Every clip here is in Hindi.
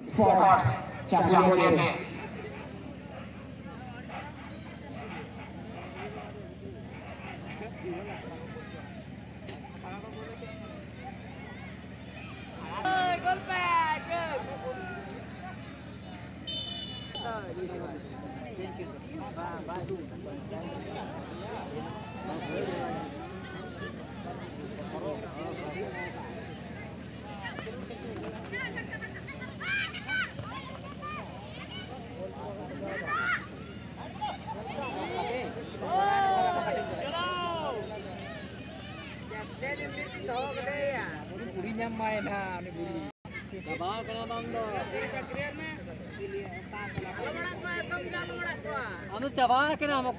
sports，将来 bang do. Anu coba kena mau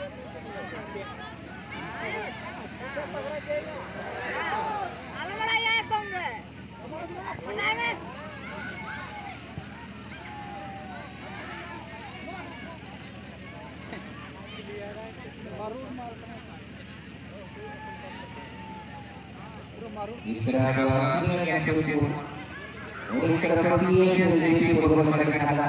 Oh, wah. Itra tiga yang susu. Udah terkebie sesuatu berburu mereka kata.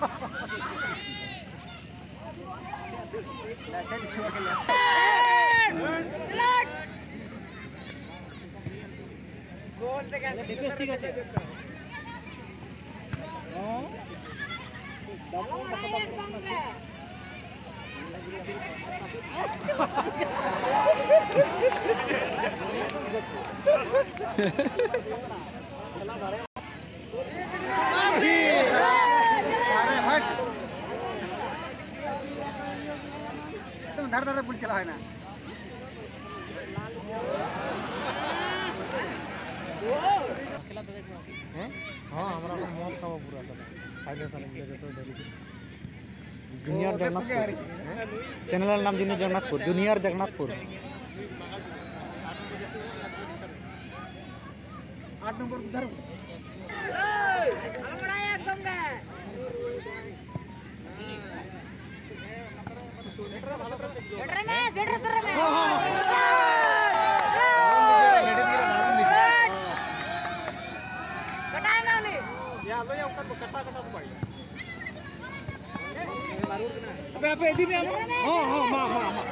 ठीक আছে पुल चला है ना। हाँ? हमारा मौत का वो बुरा था। फ़ायदे साले मुझे तो डरी जूनियर जगन्नाथपुर। चैनल नाम जूनियर जगन्नाथपुर। जूनियर जगन्नाथपुर। आठ नंबर उधर। अबे अबे इधर में हाँ। हाँ माँ माँ माँ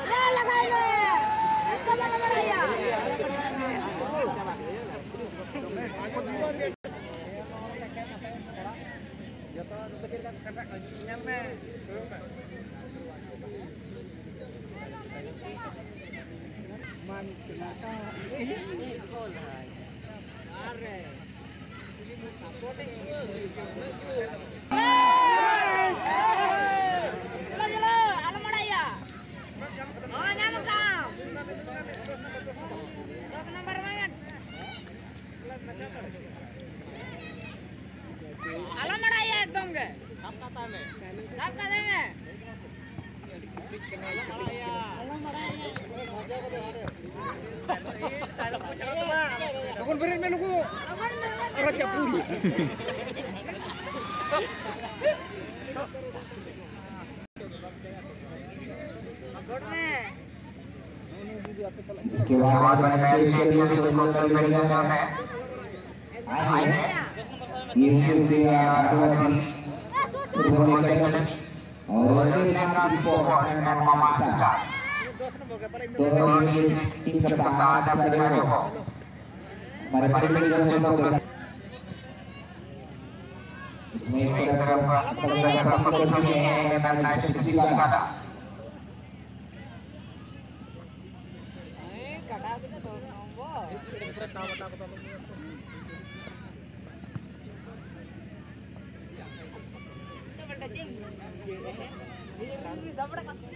एकदम Aku berin melu. Raja puri. इसके बाद मैच के लिए तुमको कड़ी बढ़िया काम है आए ये सिर्फ़ आदिवासी बंदे कड़ी और वर्ल्ड नाम स्पोर्ट्स एंड मास्टर दोनों टीम का कप्तान खिलाड़ियों को हमारे डिवीज़न में को इसमें एक तरफ़ का काफ़ी कठिन है मैच स्टेटिस्टिक का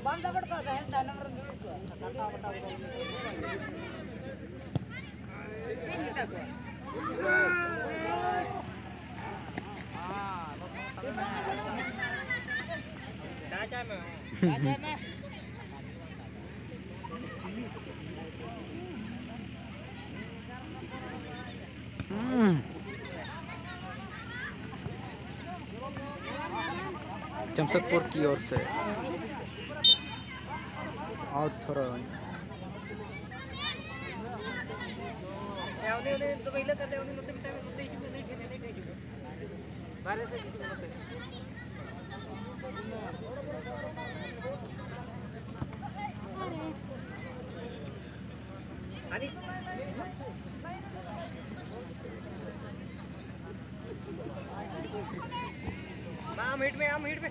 Bam dapat kau dah, tanam rendah kau. Ini kita kau. Jamshedpur की ओर से। out throwing. हम हिट में हम हिट में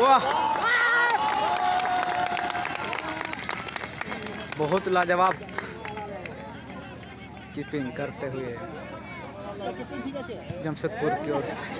वाह। बहुत लाजवाब। कीपिंग करते हुए। जमशेदपुर की ओर से।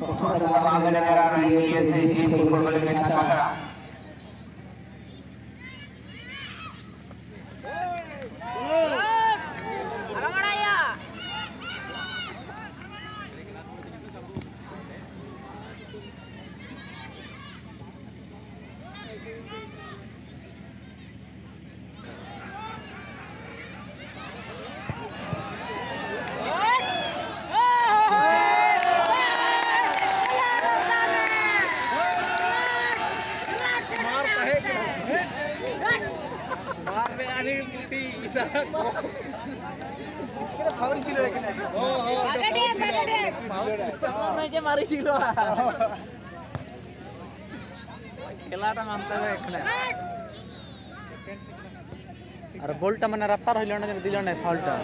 सफल बनेंगे सबसे दबाव में नज़र आ रही है ये टीम फुटबॉल में खाता খেলাটা মানতে হবে এখানে আর বলটা মানে রাস্তার হইল না দিল না ফলটা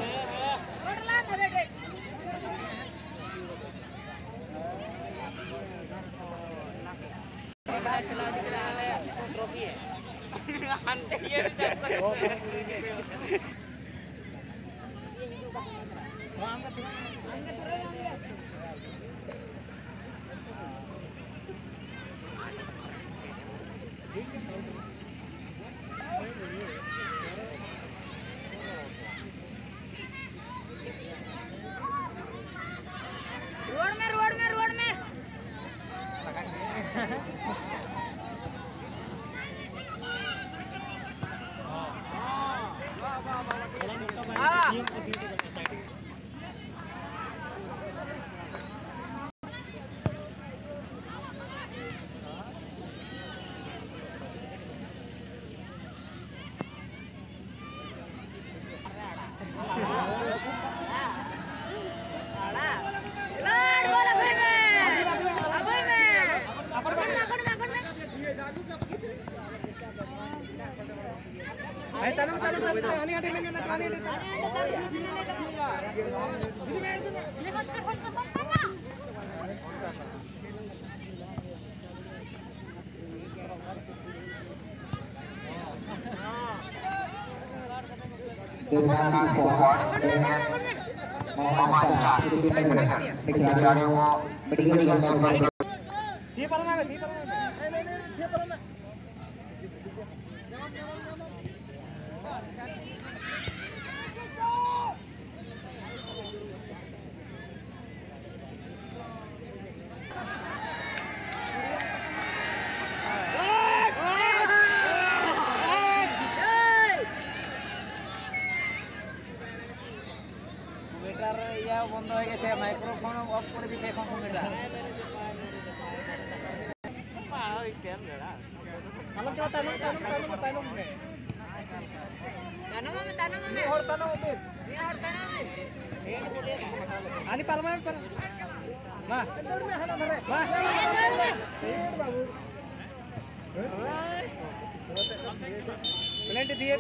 है Yeah. they will have these pods and mobile star के खिलाड़ियों को मेडिकल कैंप में বন্ধ হয়ে গেছে মাইক্রোফোন অফ করে দিচ্ছে এখন কমেটা আলি পালমা মা বাবু प्लेट दिए